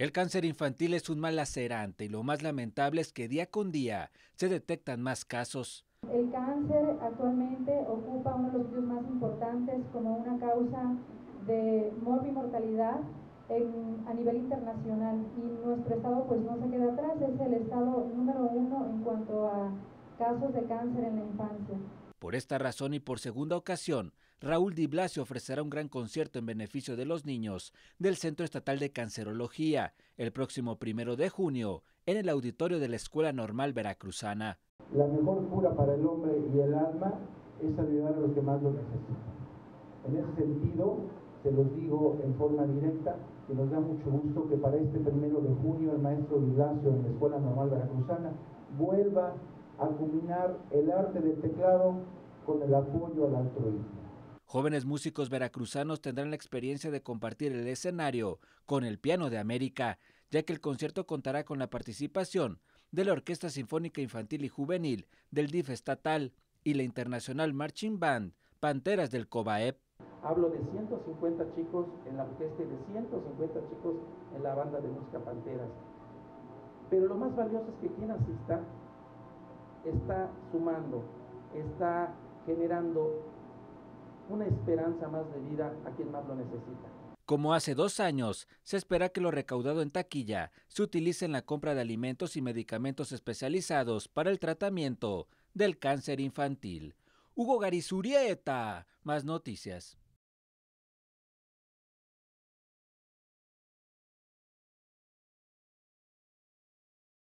El cáncer infantil es un mal lacerante y lo más lamentable es que día con día se detectan más casos. El cáncer actualmente ocupa uno de los sitios más importantes como una causa de mortalidad a nivel internacional y nuestro estado pues no se queda atrás, es el estado número uno en cuanto a casos de cáncer en la infancia. Por esta razón y por segunda ocasión, Raúl Di Blasio ofrecerá un gran concierto en beneficio de los niños del Centro Estatal de Cancerología el próximo primero de junio en el auditorio de la Escuela Normal Veracruzana. La mejor cura para el hombre y el alma es ayudar a los que más lo necesitan. En ese sentido, se los digo en forma directa, que nos da mucho gusto que para este primero de junio el maestro Di Blasio en la Escuela Normal Veracruzana vuelva a combinar el arte del teclado con el apoyo al altruismo. Jóvenes músicos veracruzanos tendrán la experiencia de compartir el escenario con el Piano de América, ya que el concierto contará con la participación de la Orquesta Sinfónica Infantil y Juvenil del DIF estatal y la Internacional Marching Band Panteras del COBAEP. Hablo de 150 chicos en la orquesta y de 150 chicos en la banda de música Panteras. Pero lo más valioso es que quien asista está sumando, está generando una esperanza más de vida a quien más lo necesita. Como hace dos años, se espera que lo recaudado en taquilla se utilice en la compra de alimentos y medicamentos especializados para el tratamiento del cáncer infantil. Hugo Garizurieta, más noticias.